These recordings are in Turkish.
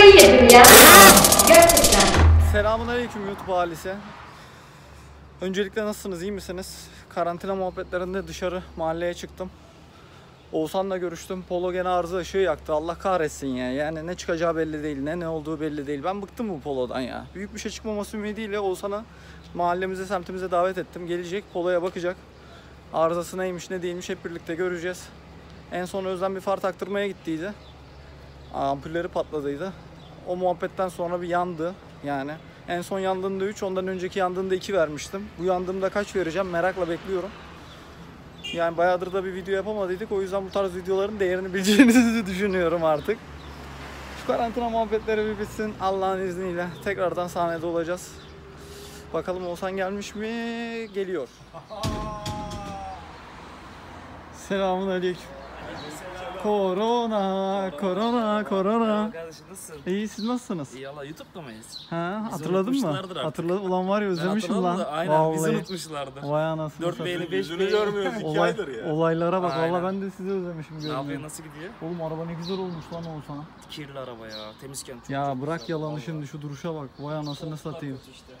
kafayı yedim ya. Gerçekten. Selamünaleyküm YouTube ailesi. Öncelikle nasılsınız? iyi misiniz? Karantina muhabbetlerinde dışarı mahalleye çıktım. Oğuzhan'la görüştüm. Polo gene arıza ışığı yaktı. Allah kahretsin ya. Yani ne çıkacağı belli değil, ne ne olduğu belli değil. Ben bıktım bu polodan ya. Büyük bir şey çıkmaması ümidiyle Oğuzhan'ı mahallemize, semtimize davet ettim. Gelecek, poloya bakacak. Arızası neymiş, ne değilmiş hep birlikte göreceğiz. En son Özlem bir far taktırmaya gittiydi. Ampulleri patladıydı. O muhabbetten sonra bir yandı yani. En son yandığında 3, ondan önceki yandığında 2 vermiştim. Bu yandığımda kaç vereceğim merakla bekliyorum. Yani bayağıdır da bir video yapamadıydık. O yüzden bu tarz videoların değerini bileceğinizi düşünüyorum artık. Şu karantina muhabbetleri bir bitsin. Allah'ın izniyle tekrardan sahnede olacağız. Bakalım Oğuzhan gelmiş mi? Geliyor. Selamun aleyküm. Korona, korona, korona. Kardeşim nasılsın? İyi siz nasılsınız? İyi Allah YouTube'da mıyız? Ha, Bizi hatırladın mı? unutmuşlardır artık. Hatırladım. Ulan var ya özlemişim lan. da Aynen bizi Vallahi. unutmuşlardır. Vay anasını 4 satayım. beğeni 5 Yüzünü beğeni. görmüyoruz iki Olay, aydır ya. olaylara bak. Aynen. Valla ben de sizi özlemişim Ne yapıyor görünüyor. nasıl gidiyor? Oğlum araba ne güzel olmuş lan Oğuzhan. Kirli araba ya. Temizken çok Ya çok bırak güzel. yalanı Vallahi. şimdi şu duruşa bak. Vay anasını satayım. kötü işte.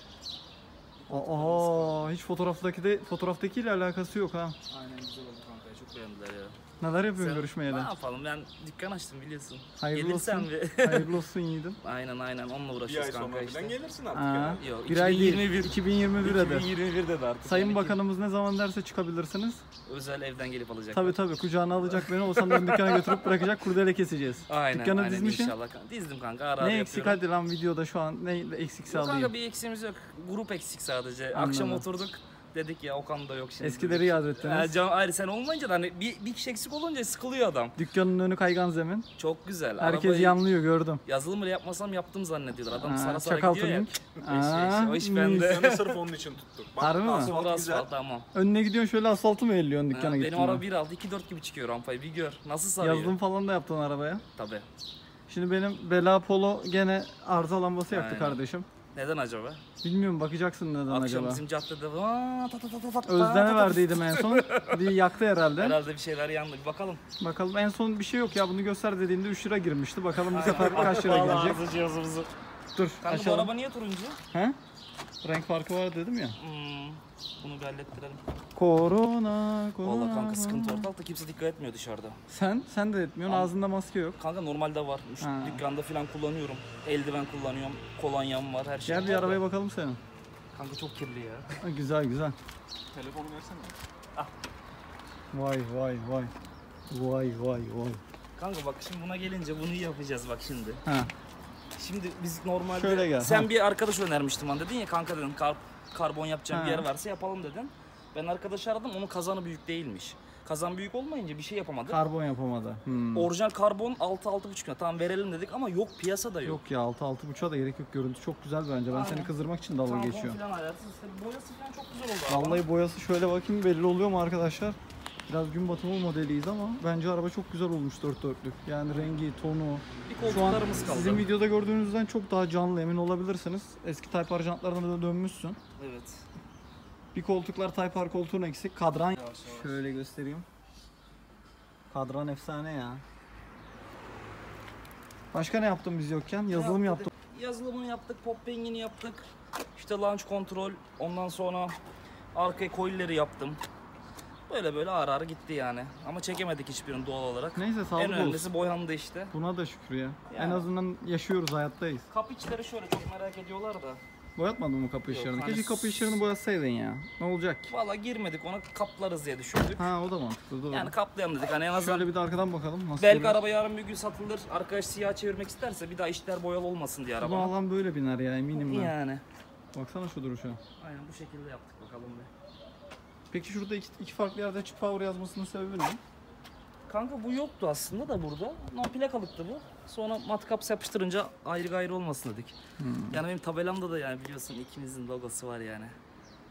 Aa, hiç fotoğraftaki de fotoğraftakiyle alakası yok ha. Aynen güzel oldu kanka ya, çok beğendiler ya. Neler yapıyorsun görüşmeye de? Ne yapalım ben dükkan açtım biliyorsun. Hayırlı Gelirsen olsun. bir. Hayırlı olsun yiğidim. aynen aynen onunla Bir ay uğraşıyoruz sonra kanka falan işte. gelirsin artık Aa, ya. Yok, bir ay değil. 2021. 2021 eder. 2021'de de artık. Sayın Yani Bakanımız ne zaman derse çıkabilirsiniz. Özel evden gelip alacak. Tabii tabii kucağına alacak beni. Oğuzhan'ın dükkana götürüp bırakacak. Kurdele keseceğiz. Aynen Dükkanı aynen dizmişsin. inşallah. kanka. Dizdim kanka ara ara Ne eksik yapıyorum. hadi lan videoda şu an ne eksikse Yok alayım. kanka bir eksiğimiz yok. Grup eksik sadece. Anladım. Akşam oturduk. Dedik ya Okan da yok şimdi. Eskileri yad Ya ettiniz. can, ayrı sen olmayınca da hani bir, bir kişi eksik olunca sıkılıyor adam. Dükkanın önü kaygan zemin. Çok güzel. Herkes Arabayı yanlıyor gördüm. Yazılımı yapmasam yaptım zannediyorlar. Adam Aa, sara sara çakal gidiyor ya. tuning. O iş- Aa, iş mis. bende. Seni sırf onun için tuttuk. Bak, Harbi mi? asfalt asfalt tamam. Önüne gidiyorsun şöyle asfaltı mı elliyorsun Ha, dükkana benim gittin araba mi? 1.6 2.4 gibi çıkıyor rampayı bir gör. Nasıl sarıyor? Yazılım falan da yaptın arabaya. Tabii. Şimdi benim Bela Polo gene arıza lambası yaktı Aynen. kardeşim. Neden acaba? Bilmiyorum bakacaksın neden Akşam acaba. bizim caddede Aa, ta ta ta ta Özden'e verdiydim en son. Bir yaktı herhalde. Herhalde bir şeyler yandı. Bir bakalım. Bakalım en son bir şey yok ya bunu göster dediğinde 3 lira girmişti. Bakalım bu sefer kaç lira Vallahi gelecek. arıza cihazımızı. Dur Kanka bu açalım. araba niye turuncu? He? Renk farkı var dedim ya. Hmm, bunu bir hallettirelim. Korona, korona. Vallahi kanka sıkıntı ortalıkta kimse dikkat etmiyor dışarıda. Sen, sen de etmiyorsun. Am- Ağzında maske yok. Kanka normalde var. Üç Ha. dükkanda falan kullanıyorum. Eldiven kullanıyorum. Kolonyam var her şey Gel bir var da. arabaya bakalım senin. Kanka çok kirli ya. Ha, güzel güzel. Telefonu versene. Vay vay vay. Vay vay vay. Kanka bak şimdi buna gelince bunu yapacağız bak şimdi. Ha. Şimdi biz normalde Şöyle gel, sen ha. bir arkadaş önermiştin bana dedin ya kanka dedin kar- karbon yapacağım bir Ha. yer varsa yapalım dedin. Ben arkadaşı aradım onun kazanı büyük değilmiş. Kazan büyük olmayınca bir şey yapamadı. Karbon yapamadı. Hmm. Orijinal karbon 6-6,5 lira. Tamam verelim dedik ama yok piyasada yok. Yok ya 6 6 buçuğa da gerek yok. Görüntü çok güzel bence. Ben Aynen. seni kızdırmak için dalga Tampon geçiyor. falan ayarlarsın. İşte boyası falan çok güzel oldu. Vallahi boyası şöyle bakayım belli oluyor mu arkadaşlar? Biraz gün batımı modeliyiz ama bence araba çok güzel olmuş dört dörtlük. Yani rengi, tonu. bir Şu an koltuklarımız kaldı. sizin videoda gördüğünüzden çok daha canlı emin olabilirsiniz. Eski Type R jantlarına da dönmüşsün. Evet. Bir koltuklar Type R koltuğun eksik. Kadran şöyle göstereyim. Kadran efsane ya. Başka ne yaptın biz yokken? Yazılım Yaptık. yaptım. Yazılımını yaptık, pop bangini yaptık. İşte launch kontrol, ondan sonra arka coil'leri yaptım. Böyle böyle ağır ağır gitti yani. Ama çekemedik hiçbirini doğal olarak. Neyse en sağlık olsun. önemlisi boyandı işte. Buna da şükür ya. En Yani. azından yaşıyoruz, hayattayız. Kapı içleri şöyle çok merak ediyorlar da. Boyatmadın mı kapı işlerini? hani Keşke kapı işlerini boyatsaydın ya. Ne olacak ki? Valla girmedik ona kaplarız diye düşündük. Ha o da mantıklı doğru. Yani kaplayalım dedik hani en azından Şöyle bir de arkadan bakalım. Nasıl belki duruyor? araba yarın bir gün satılır. Arkadaş siyah çevirmek isterse bir daha işler boyalı olmasın diye araba. alan böyle biner ya eminim ben. Yani. Baksana şu duruşa. Aynen bu şekilde yaptık bakalım bir. Peki şurada iki, iki farklı yerde chip power yazmasının sebebi ne? Kanka bu yoktu aslında da burada. No plakalıktı bu. Sonra matkap yapıştırınca ayrı gayrı olmasın dedik. Hmm. Yani benim tabelamda da yani biliyorsun ikimizin logosu var yani.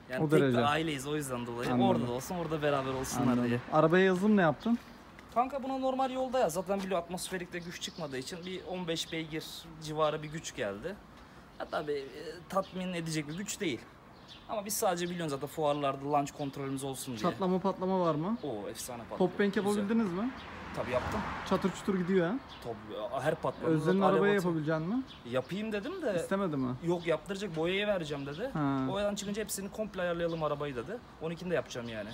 Yani O tek derece. de aileyiz o yüzden dolayı. Anladım. Orada da olsun orada beraber olsunlar Anladım. diye. Arabaya yazılım ne yaptın? Kanka buna normal yolda ya. Zaten biliyor atmosferikte güç çıkmadığı için bir 15 beygir civarı bir güç geldi. Ha tabii e, tatmin edecek bir güç değil. Ama biz sadece biliyorsun zaten fuarlarda launch kontrolümüz olsun diye. Çatlama patlama var mı? Oo efsane patladı. Pop bank yapabildiniz mi? Tabii yaptım. Çatır çutur gidiyor ha. Tabii her patladı. Özlem'in arabaya yapabilecek mi? Yapayım dedim de İstemedi mi? yok yaptıracak boyayı vereceğim dedi. Ha. Boyadan çıkınca hepsini komple ayarlayalım arabayı dedi. 12'ni de yapacağım yani.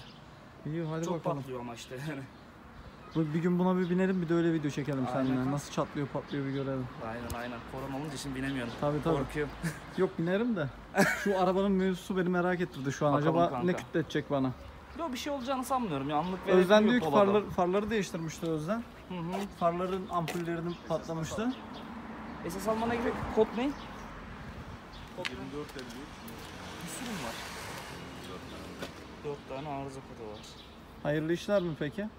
İyi hadi Çok bakalım. patlıyor ama işte yani. Bir gün buna bir binelim bir de öyle video çekelim Aynen seninle. Nasıl çatlıyor patlıyor bir görelim. aynen aynen. Korona olunca şimdi binemiyorum. Tabii, tabii. Korkuyorum. Yok binerim de. Şu arabanın mevzusu beni merak ettirdi şu an. Bakalım Acaba kanka. ne kütletecek bana? Yok bir şey olacağını sanmıyorum ya. Anlık Özden diyor ki farlar, farları değiştirmişti Özden. Hı hı. Farların ampullerini patlamıştı. Esas almana gerek kod ne? 24 Bir sürü var? 4 tane arıza kodu var. Hayırlı işler mi peki?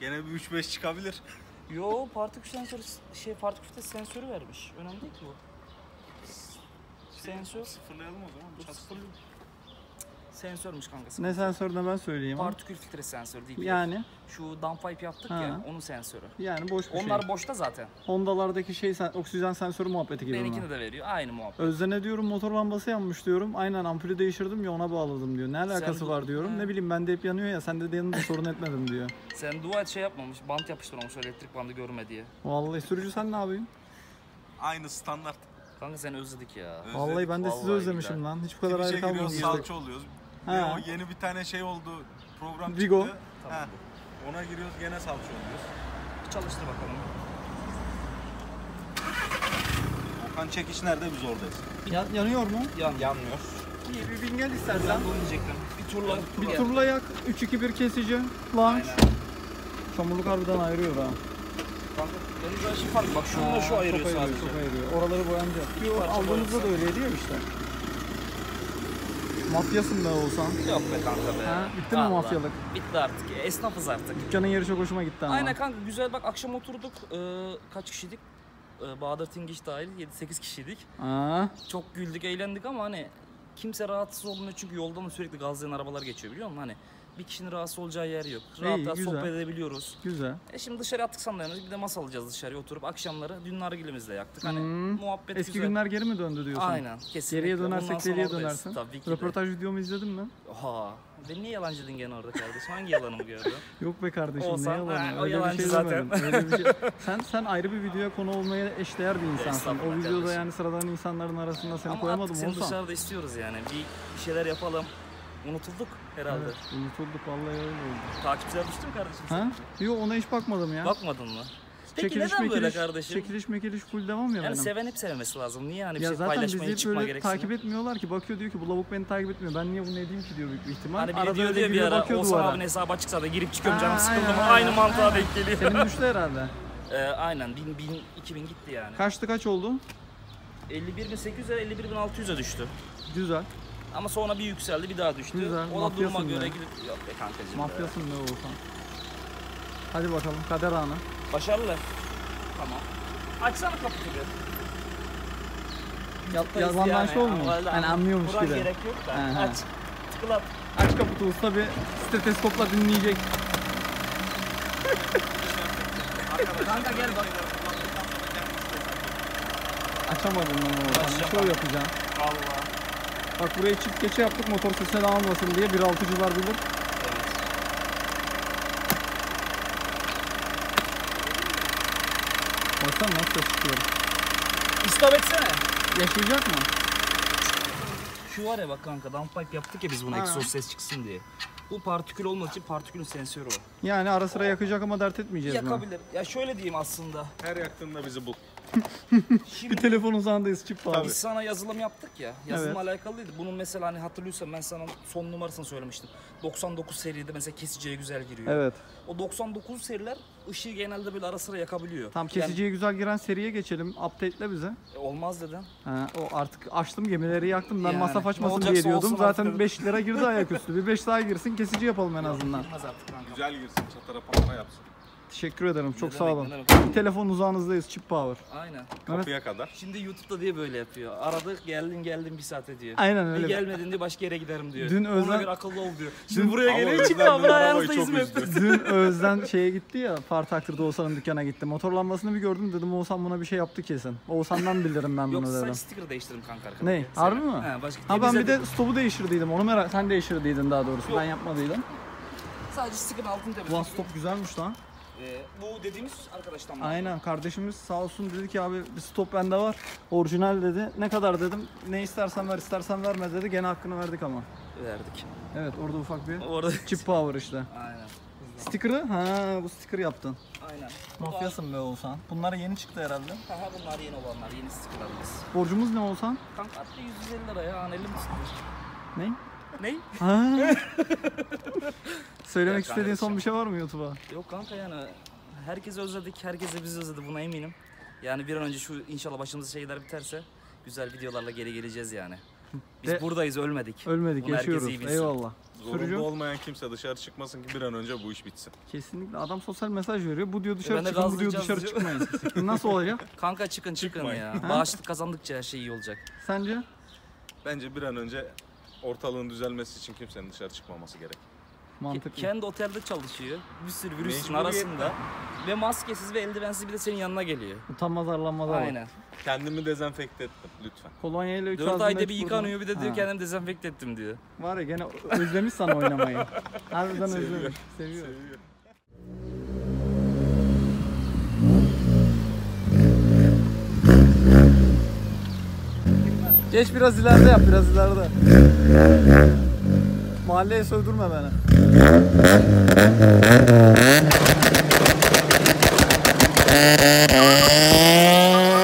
Gene bir 3-5 çıkabilir. Yo partikül sensörü şey partikül vites sensörü vermiş. Önemli değil ki bu. Sensör. Sıfırlayalım o zaman. Dur, sıfırlayayım. Sensörmüş kankası. Ne sensörüne ben söyleyeyim. Partikül filtre sensörü değil. Yani Şu downpipe yaptık Ha. ya onun sensörü. yani boş bir Onlar şey. boşta zaten. Hondalardaki şey oksijen sensörü muhabbeti gibi mi? Benimkini de veriyor. Aynı muhabbet. Özden'e diyorum motor lambası yanmış diyorum. Aynen ampulü değiştirdim ya ona bağladım diyor. Ne alakası Sen- var diyorum. Ha. Ne bileyim bende hep yanıyor ya sende de yanında sorun etmedim diyor. Sen dua et şey yapmamış. Bant yapıştırmamış elektrik bandı görme diye. Vallahi sürücü sen ne yapıyorsun? Aynı standart. Kanka seni özledik ya. Özledik. Vallahi ben de sizi özlemişim billahi. lan. Hiç bu kadar ayrı kalmamıştık. salça oluyoruz. Ha. Ve o yeni bir tane şey oldu. Program Vigo. çıktı. Ha. Ona giriyoruz gene salça oluyoruz. Çalıştır bakalım. Okan çekiş nerede biz oradayız. Ya- yanıyor mu? Yan. Yanmıyor. İyi bir bin gel istersen. Onu diyecektim. Bir turla. Bir turla yak. 3-2-1 kesici. Launch. Çamurluk harbiden ayırıyor ha. Kanka fark bak şununla şu ayırıyor sadece. Çok ayırıyor. Oraları boyanacak. Aldığımızda da öyleydi ya işte. Mafyasın be olsan. Yok be kanka be. Ha, bitti mi Vallahi. mafyalık? Bitti artık. Esnafız artık. Dükkanın yeri çok hoşuma gitti ama. Aynen kanka güzel bak akşam oturduk. Ee, kaç kişiydik? Ee, Bahadır Tingiç dahil 7-8 kişiydik. Aa, Çok güldük, eğlendik ama hani kimse rahatsız olmuyor çünkü yoldan da sürekli gazlayan arabalar geçiyor biliyor musun? Hani bir kişinin rahatsız olacağı yer yok. Rahat İyi, rahat güzel. sohbet edebiliyoruz. güzel. E şimdi dışarı attık sandalyemizi bir de masa alacağız dışarıya oturup akşamları dün nargilemizle yaktık. Hani Hmm. muhabbet Eski güzel. günler geri mi döndü diyorsun? Aynen kesinlikle. Geriye dönersek geriye dönersin. Tabii ki de. Röportaj videomu izledin mi? Oha. Ben niye yalancıydın gene orada kardeşim? Hangi yalanımı gördün? Yok be kardeşim Olsan- ne yalanı. Ha, o Öyle bir yalancı şey zaten. demedim. Öyle bir şey. Sen sen ayrı bir videoya konu olmaya eşdeğer bir insansın. O videoda kardeşim. yani sıradan insanların arasında seni Ama koyamadım artık seni dışarıda istiyoruz yani. Bir, bir şeyler yapalım. Unutulduk herhalde. Evet, unutulduk vallahi öyle oldu. Takipçiler düştü mü kardeşim? Ha? Yok ona hiç bakmadım ya. Bakmadın mı? Peki çekiliş neden böyle mekiliş, kardeşim? çekiliş mekiliş full devam ya yani benim. seven hep sevmesi lazım. Niye hani bir ya şey zaten bizi çıkma böyle gereksinimi? takip etmiyorlar ki. Bakıyor diyor ki bu lavuk beni takip etmiyor. Ben niye bunu edeyim ki diyor büyük bir ihtimal. Hani biri diyor diye bir ara bakıyor Oğuzhan abinin hesabı açıksa da girip çıkıyorum canım Ha, sıkıldı aynen, mı? aynen, Aynı mantığa aynen. denk geliyor. Senin düştü herhalde. Ee, aynen 1000, 1000, 2000 gitti yani. Kaçtı kaç oldu? 51.800'e 51.600'e düştü. Güzel. Ama sonra bir yükseldi bir daha düştü. Güzel, O da duruma göre be. gidip... Yok be kankacığım be. Mafyasın ne olsan. Hadi bakalım kader anı. Başarılı. Tamam. Açsana kaputu bir. Ya, Tıklayız yalandan olmuyor. Ama öyle Yani anlıyormuş gibi. gerek yok da. He. Aç. Tıklat. Aç kaputu usta bir steteskopla dinleyecek. Kanka gel bak. Açamadım ben. Başlayacağım Şov yapacağım. Allah. Bak buraya çift geçe yaptık motor sesine dağılmasın diye. 1.6'cılar bilir. Baksana nasıl ses çıkıyor. İstop etsene. Yaşayacak mı? Şu var ya bak kanka downpipe yaptık ya biz bunu Ha. egzoz ses çıksın diye. Bu partikül olmadığı için partikülün sensörü o. Yani ara sıra yakacak ama dert etmeyeceğiz mi? Yakabilir. Ya şöyle diyeyim aslında. Her yaktığında bizi bul. Bir telefon uzağındayız çift abi. Biz sana yazılım yaptık ya. Yazılımla alakalıydı. Bunun mesela hani hatırlıyorsan ben sana son numarasını söylemiştim. 99 seride mesela kesiciye güzel giriyor. Evet. O 99 seriler ışığı genelde böyle ara sıra yakabiliyor. Tam kesiciye güzel giren seriye geçelim. Update'le bize. Yani, e, olmaz dedin. Ha, o artık açtım gemileri yaktım. Ben Yani, masraf açmasın diye diyordum. artık Zaten dedim. 5 lira girdi ayaküstü. Bir 5 daha girsin kesici yapalım en azından. Olmaz artık kanka. Güzel girsin çatara pamara yapsın. Teşekkür ederim. Çok sağ olun. telefon uzağınızdayız. Chip Power. Aynen. Kapıya kadar. Şimdi YouTube'da diye böyle yapıyor. Aradık geldin geldin bir saate diyor. Aynen Bir öyle. gelmedin diye başka yere giderim diyor. Dün Ona Özlem- göre akıllı ol diyor. Şimdi buraya Ama geliyor Özlem çık ya benim arabayı ayağınızda çok öptü. Dün Özden şeye gitti ya. Fartaktır'da Oğuzhan'ın dükkana gitti. Motor lambasını bir gördüm dedim Oğuzhan buna bir şey yaptı kesin. Oğuzhan'dan bilirim ben Yok bunu sadece dedim. sticker değiştirdim kanka arkada. Ne? Harbi mi? He başka Ha ben bir de stopu değiştirdiydim. Onu merak sen değiştirdiydin daha doğrusu. Yok. Ben yapmadıydım. Sadece sticker'ın altını temizledim. Ulan stop güzelmiş lan. Ee, bu dediğimiz arkadaştan mı? Aynen kardeşimiz sağ olsun dedi ki abi bir stop bende var. Orijinal dedi. Ne kadar dedim. Ne istersen ver istersen verme dedi. Gene hakkını verdik ama. Verdik. Evet orada ufak bir Orada. chip power işte. Aynen. Sticker'ı? Ha bu sticker yaptın. Aynen. Mafyasın be Oğuzhan. Bunlar yeni çıktı herhalde. Ha ha bunlar yeni olanlar, yeni stickerlarımız. Borcumuz ne Oğuzhan? Kanka attı 150 liraya hanelim tutmuş. Ne? Ne? Söylemek Ya istediğin son kanka, bir şey var mı YouTube'a? Yok kanka yani herkesi özledik, herkes de bizi özledi buna eminim. Yani bir an önce şu inşallah başımıza şeyler biterse güzel videolarla geri geleceğiz yani. Biz De- buradayız ölmedik. Ölmedik Bunu herkes yaşıyoruz. iyi bilsin. Eyvallah. Zorunda Sürücü olmayan kimse dışarı çıkmasın ki bir an önce bu iş bitsin. kesinlikle adam sosyal mesaj veriyor. Bu diyor dışarı ben de çıkın, bu diyor dışarı diyor. çıkmayın. Nasıl olacak? Kanka çıkın çıkın Çıkmayın. ya. Bağışlık kazandıkça her şey iyi olacak. Sence? Bence bir an önce ortalığın düzelmesi için kimsenin dışarı çıkmaması gerek. Mantıklı. Kendi otelde çalışıyor. Bir sürü virüsün Mecburiyetten. arasında. Ve maskesiz ve eldivensiz bir de senin yanına geliyor. Utanmaz arlanmaz var. Aynen. Kendimi dezenfekte ettim lütfen. Kolonya ile 3 4 ayda bir yıkanıyor bir de diyor kendimi dezenfekte ettim diyor. Var ya gene özlemiş sana oynamayı. Harbiden özlemiş. Seviyor. Seviyor. Geç biraz ileride yap biraz ileride. Mahalleye sövdürme beni.